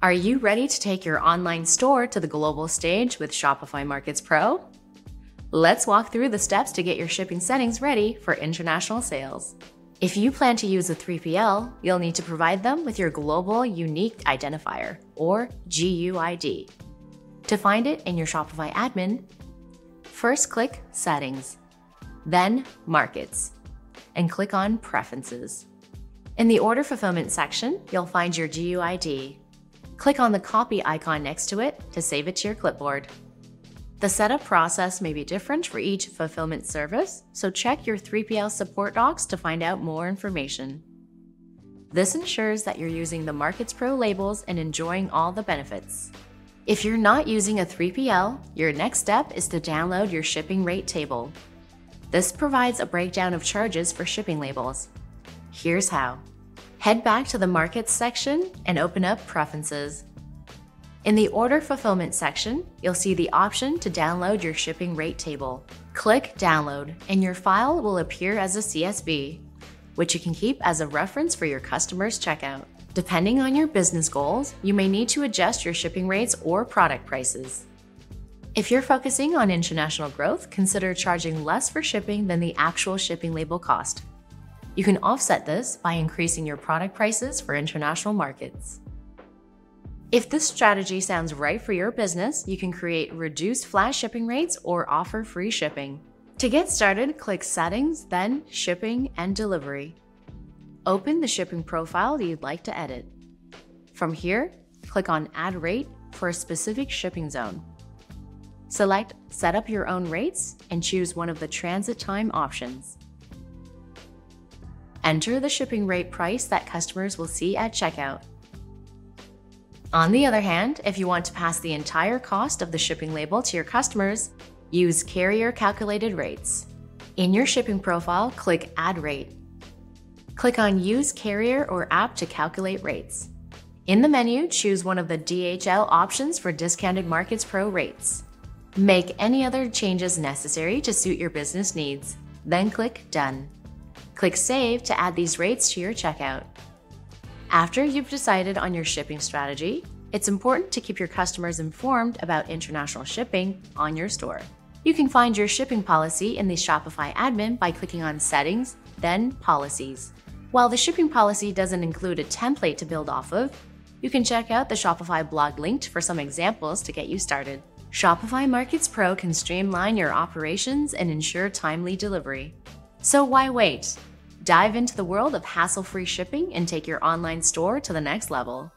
Are you ready to take your online store to the global stage with Shopify Markets Pro? Let's walk through the steps to get your shipping settings ready for international sales. If you plan to use a 3PL, you'll need to provide them with your Global Unique Identifier, or GUID. To find it in your Shopify admin, first click Settings, then Markets, and click on Preferences. In the Order Fulfillment section, you'll find your GUID Click on the copy icon next to it to save it to your clipboard. The setup process may be different for each fulfillment service, so check your 3PL support docs to find out more information. This ensures that you're using the Markets Pro labels and enjoying all the benefits. If you're not using a 3PL, your next step is to download your shipping rate table. This provides a breakdown of charges for shipping labels. Here's how. Head back to the Markets section and open up Preferences. In the Order Fulfillment section, you'll see the option to download your shipping rate table. Click Download, and your file will appear as a CSV, which you can keep as a reference for your customer's checkout. Depending on your business goals, you may need to adjust your shipping rates or product prices. If you're focusing on international growth, consider charging less for shipping than the actual shipping label cost. You can offset this by increasing your product prices for international markets. If this strategy sounds right for your business, you can create reduced flash shipping rates or offer free shipping. To get started, click Settings, then Shipping and Delivery. Open the shipping profile you'd like to edit. From here, click on Add Rate for a specific shipping zone. Select Set up your own rates and choose one of the transit time options. Enter the shipping rate price that customers will see at checkout. On the other hand, if you want to pass the entire cost of the shipping label to your customers, use carrier calculated rates. In your shipping profile, click Add Rate. Click on Use Carrier or App to calculate rates. In the menu, choose one of the DHL options for Discounted Markets Pro rates. Make any other changes necessary to suit your business needs, then click Done. Click Save to add these rates to your checkout. After you've decided on your shipping strategy, it's important to keep your customers informed about international shipping on your store. You can find your shipping policy in the Shopify admin by clicking on Settings, then Policies. While the shipping policy doesn't include a template to build off of, you can check out the Shopify blog linked for some examples to get you started. Shopify Markets Pro can streamline your operations and ensure timely delivery. So why wait? Dive into the world of hassle free shipping and take your online store to the next level.